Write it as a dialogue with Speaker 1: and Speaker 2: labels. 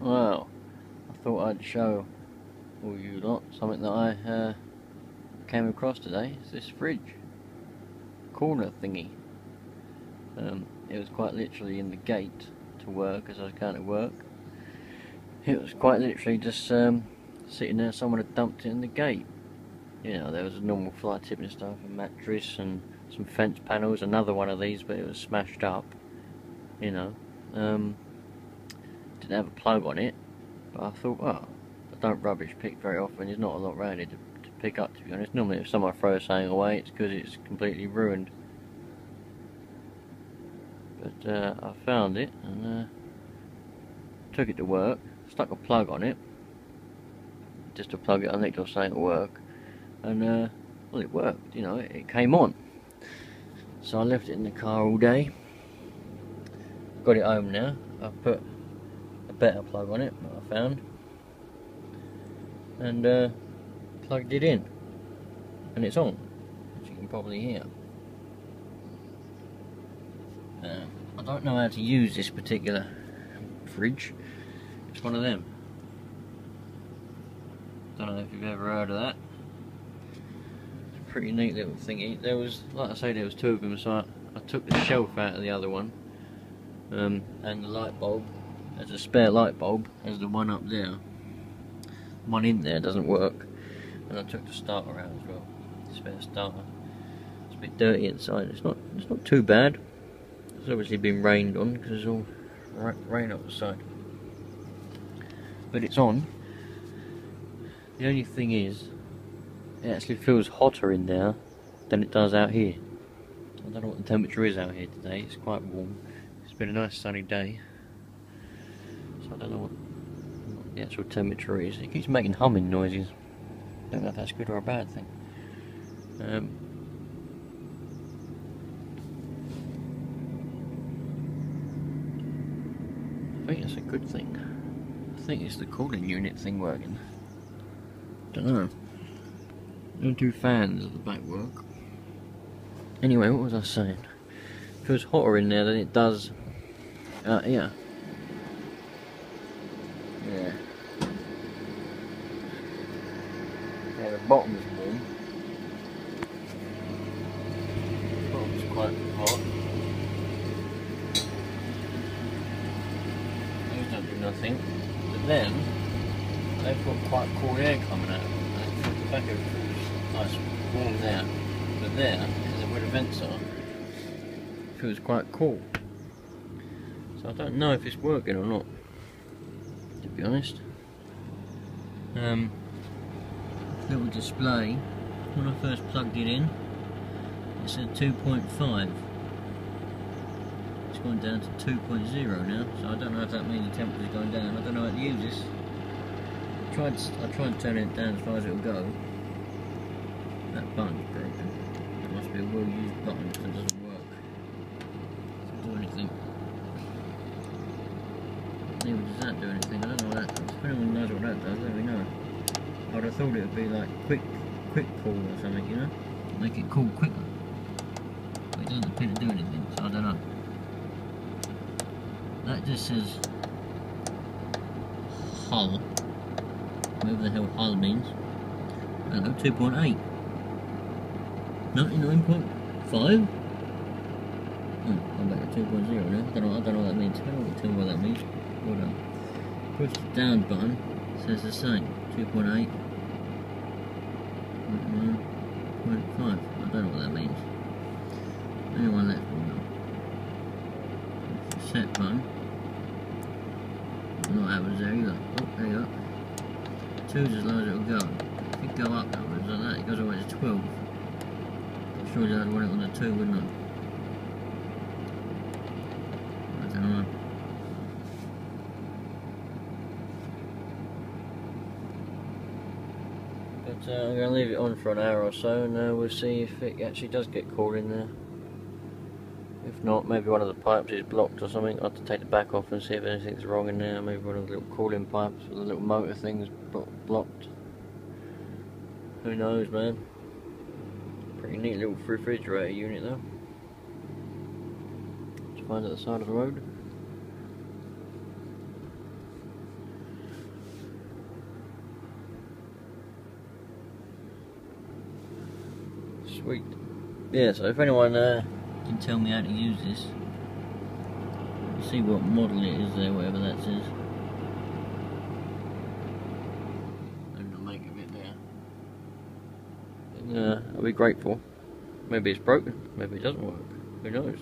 Speaker 1: Well, I thought I'd show all you lot something that I uh, came across today. It's this fridge corner thingy. Um, it was quite literally in the gate to work as I was going to work. It was quite literally just um, sitting there. Someone had dumped it in the gate. You know, there was a normal fly tip and stuff, a mattress and some fence panels. Another one of these, but it was smashed up. You know. Um, didn't have a plug on it, but I thought, well, I don't rubbish pick very often. There's not a lot around it to, to pick up, to be honest. Normally, if someone throws something away, it's because it's completely ruined. But uh, I found it and uh, took it to work, stuck a plug on it, just to plug it on it or something to work, and uh, well, it worked. You know, it, it came on. So I left it in the car all day. Got it home now. I've put better plug on it that I found. And uh, plugged it in. And it's on as you can probably hear. Uh, I don't know how to use this particular fridge. It's one of them. Don't know if you've ever heard of that. It's a pretty neat little thingy there was like I say there was two of them so I, I took the shelf out of the other one. Um, and the light bulb there's a spare light bulb. There's the one up there. One in there doesn't work. And I took the starter out as well. Spare starter. It's a bit dirty inside. It's not. It's not too bad. It's obviously been rained on because there's all rain outside. But it's on. The only thing is, it actually feels hotter in there than it does out here. I don't know what the temperature is out here today. It's quite warm. It's been a nice sunny day. I don't know what, what the actual temperature is. It keeps making humming noises. I Don't know if that's good or a bad thing. Um, I think it's a good thing. I think it's the cooling unit thing working. Don't know. No two fans at the back work. Anyway, what was I saying? It feels hotter in there than it does here. Yeah. Yeah, the bottom's warm. The bottom's quite hot. Those don't do nothing. But then, they've got quite cool air coming out of. The of it nice warm there. But there, where the vents are, feels quite cool. So I don't know if it's working or not to be honest. Um, little display, when I first plugged it in, it said 2.5. It's gone down to 2.0 now, so I don't know if that means the temperature's going down. I don't know how to use this. I tried, I tried turning it down as far as it'll go. That button's broken. It must be a well-used button because it doesn't work. Doesn't do anything. Neither does that do anything. I don't know what that does. If anyone knows what that does, let me know. I thought it would be like quick, quick cool or something, you know? Make it cool quicker. But it doesn't appear to do anything, so I don't know. That just says hull. Whatever the hell hull means. Know, 2.8. 99.5? Hmm, I'm back at 2.0 now. I don't know, I don't know what that means. I don't know what that means. Hold on. Push the down button. Says the same. 2.8. 0.5. I don't know what that means. Anyone will know. Set button. Not happens there either. Oh, there you go. Two's as low as it'll go. If you go up numbers like that, it goes all the way to 12. I'm sure I'd want it on the 2, wouldn't I? I don't know. But uh, I'm going to leave it on for an hour or so and uh, we'll see if it actually does get cool in there. If not, maybe one of the pipes is blocked or something. I'll have to take the back off and see if anything's wrong in there. Maybe one of the little cooling pipes or the little motor things blocked. Who knows, man. Pretty neat little refrigerator unit though. Just find at the side of the road. Sweet. Yeah, so if anyone uh, can tell me how to use this, see what model it is there, whatever that says. And the make of it there. Uh, I'll be grateful. Maybe it's broken, maybe it doesn't work. Who knows?